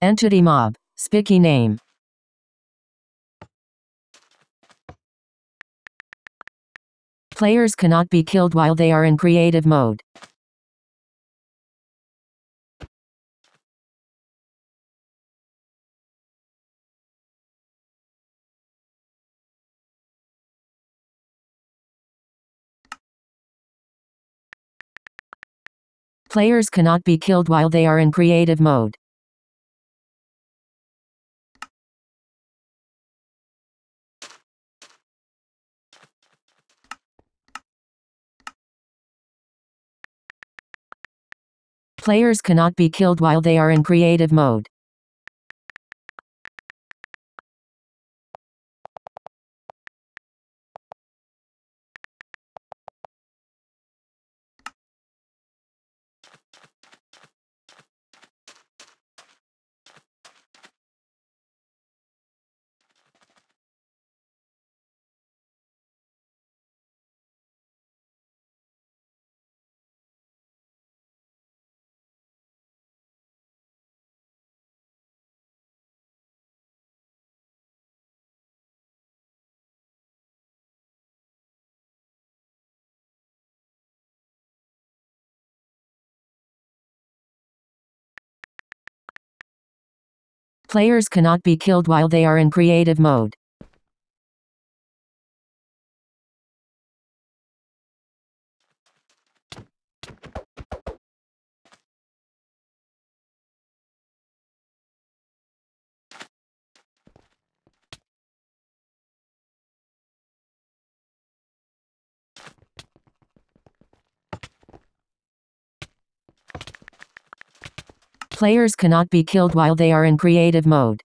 Entity mob. Spicky name. Players cannot be killed while they are in creative mode. Players cannot be killed while they are in creative mode. Players cannot be killed while they are in creative mode. Players cannot be killed while they are in creative mode. Players cannot be killed while they are in creative mode.